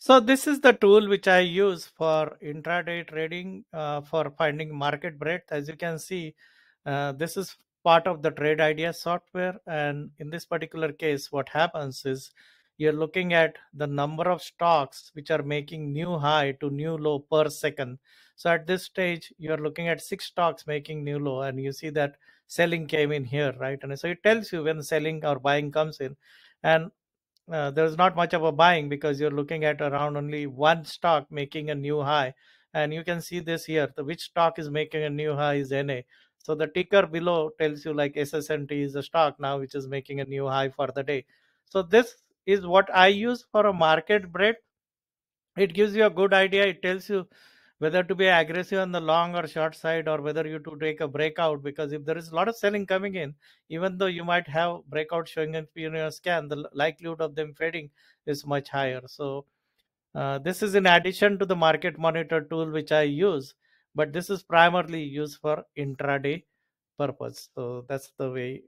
So this is the tool which I use for intraday trading uh, for finding market breadth. As you can see, uh, this is part of the trade idea software. And in this particular case, what happens is you're looking at the number of stocks which are making new high to new low per second. So at this stage, you're looking at six stocks making new low, and you see that selling came in here, right? And so it tells you when selling or buying comes in. And uh, there's not much of a buying because you're looking at around only one stock making a new high. And you can see this here the which stock is making a new high is na so the ticker below tells you like ssnt is a stock now which is making a new high for the day. So this is what i use for a market breadth it gives you a good idea. It tells you whether to be aggressive on the long or short side or whether you to take a breakout because if there is a lot of selling coming in even though you might have breakout showing in your scan the likelihood of them fading is much higher. So uh, this is in addition to the market monitor tool which i use but this is primarily used for intraday purpose. So that's the way